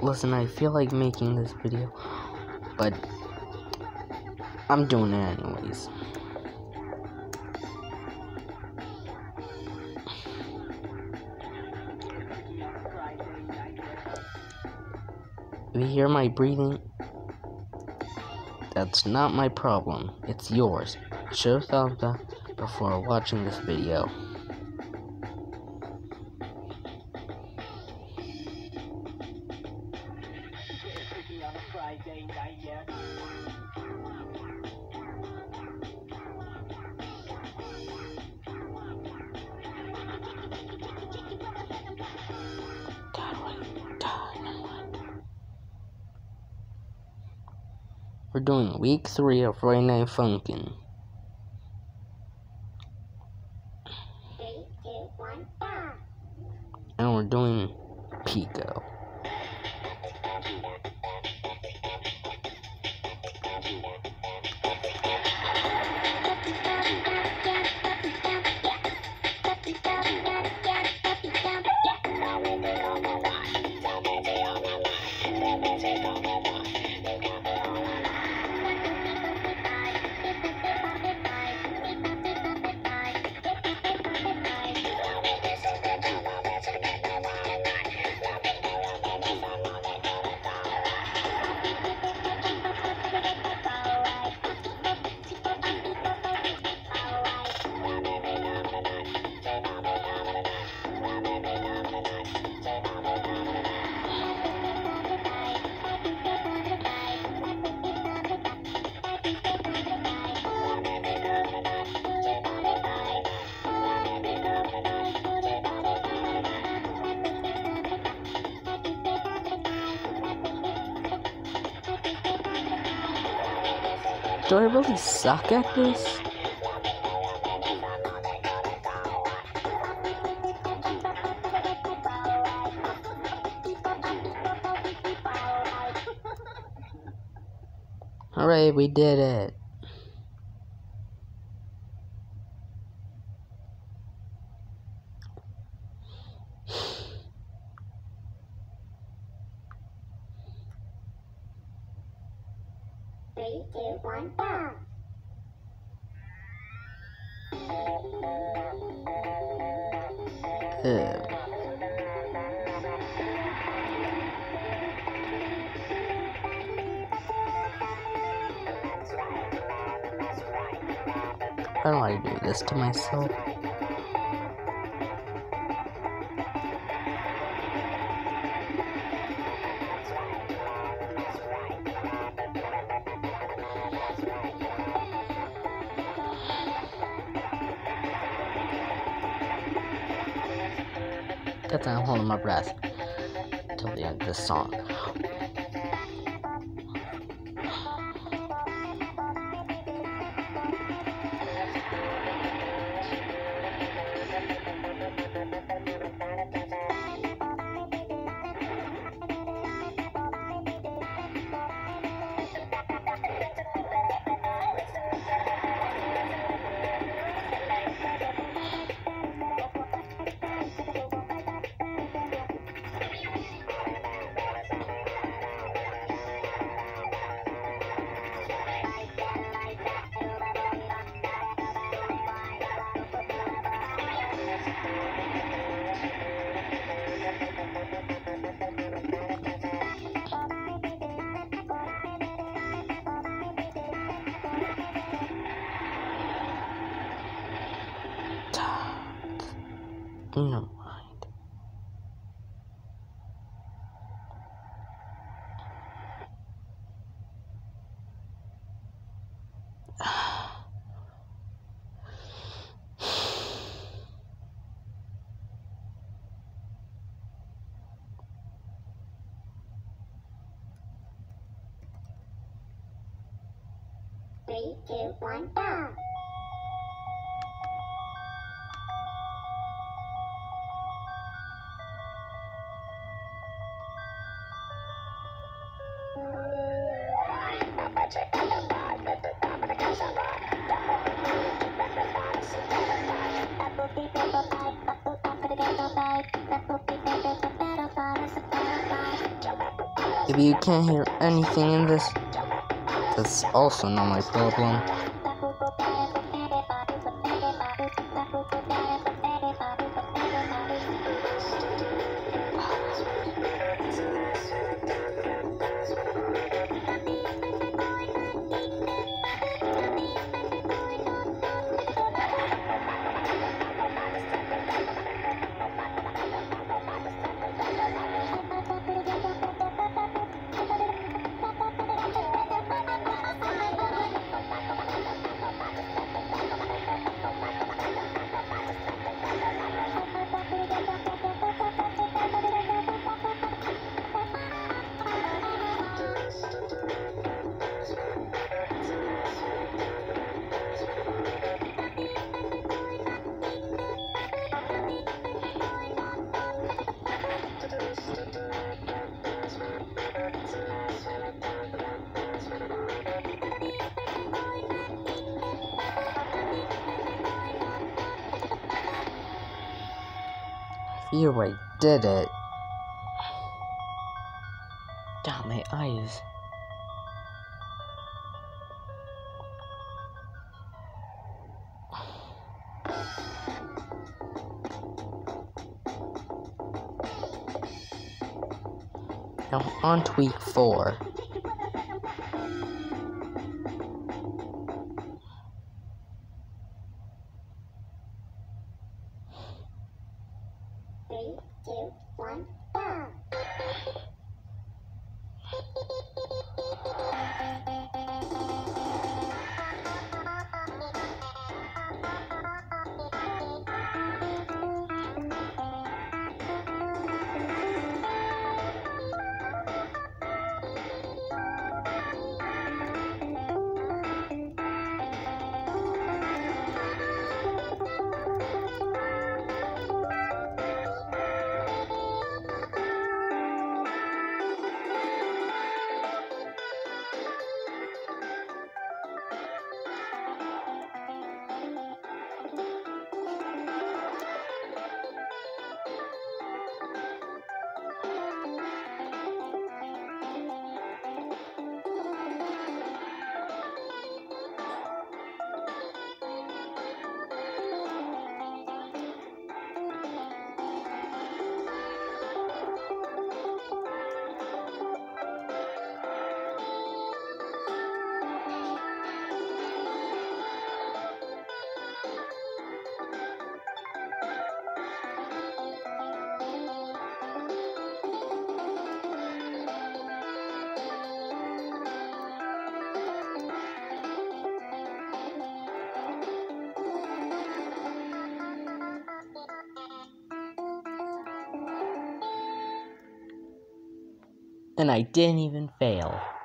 listen, I feel like making this video, but I'm doing it anyways. If you hear my breathing, that's not my problem. It's yours. Show have thought before watching this video. We're doing week three of Friday Night Funkin'. And we're doing Pico. Do I really suck at this? Alright, we did it. Three, two, one, go. Ew. Why do I do this to myself? Why I'm holding my breath till the end of this song. Don't mind. Three, two, one, go. If you can't hear anything in this, that's also not my problem. You right did it. Damn my eyes. Now on to week four. And I didn't even fail.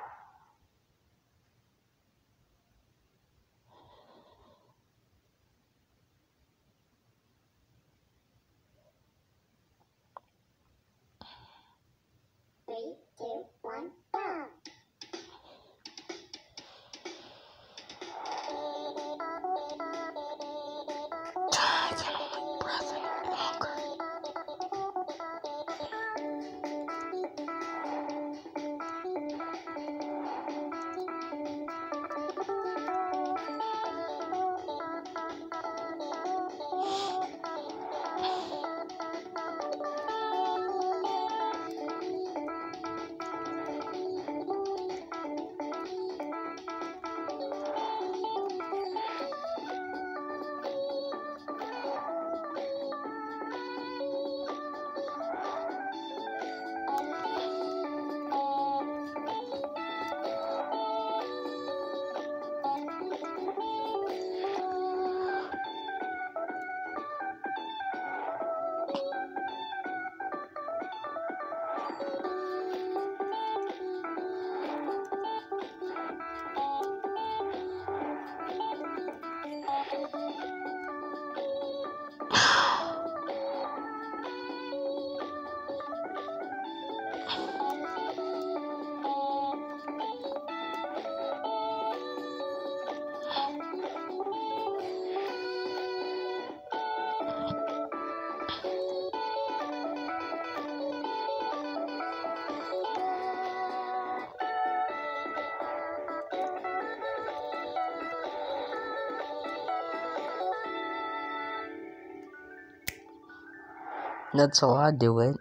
That's how I do it.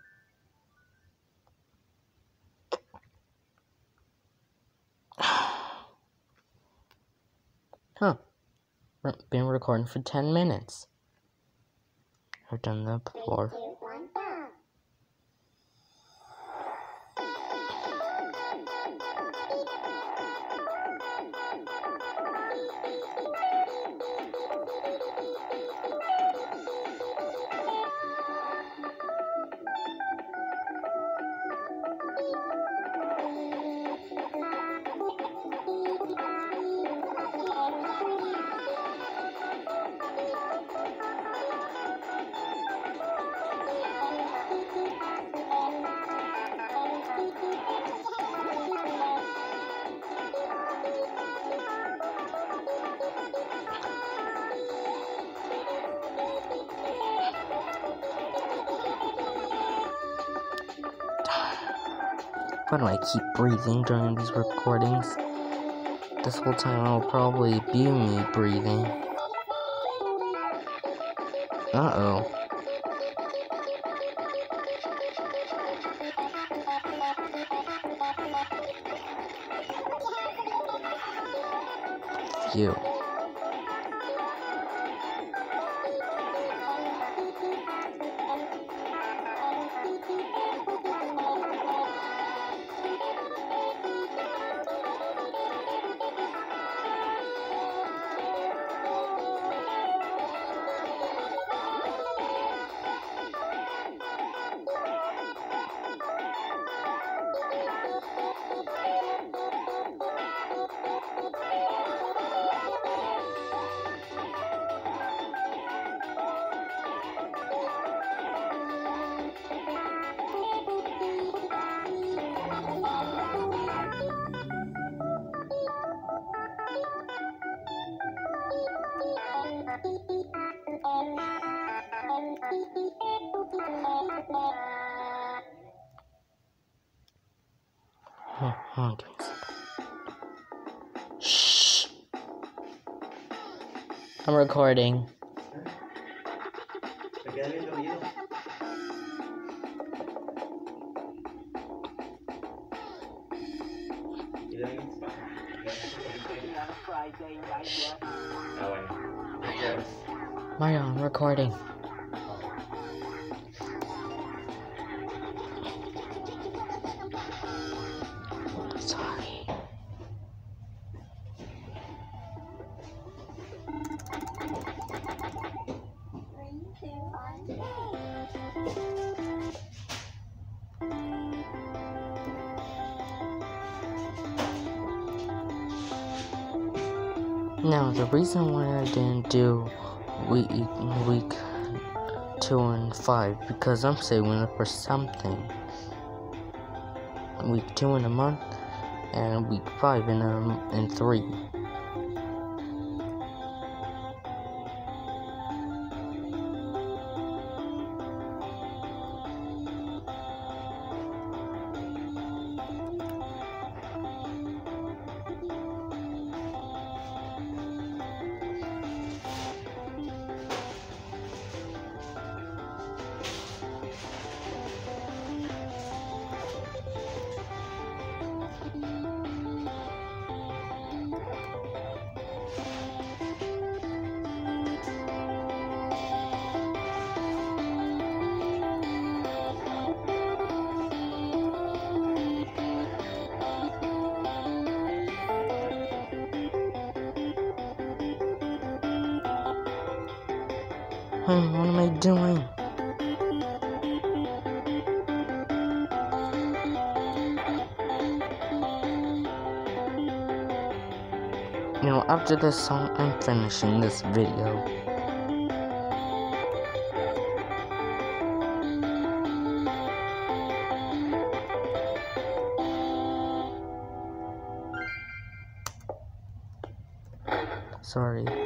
Huh. Been recording for 10 minutes. I've done that before. Why do I keep breathing during these recordings? This whole time I'll probably be me breathing. Uh oh. Phew. Oh, I'm. Shh. I'm recording. Me quedé viendo video. Y de ahí, bueno. ¿Qué quieres? Mario, I'm recording. Now, the reason why I didn't do week week two and five because I'm saving up for something. Week two in a month and week five in a in three. What am I doing? You know, after this song, I'm finishing this video. Sorry.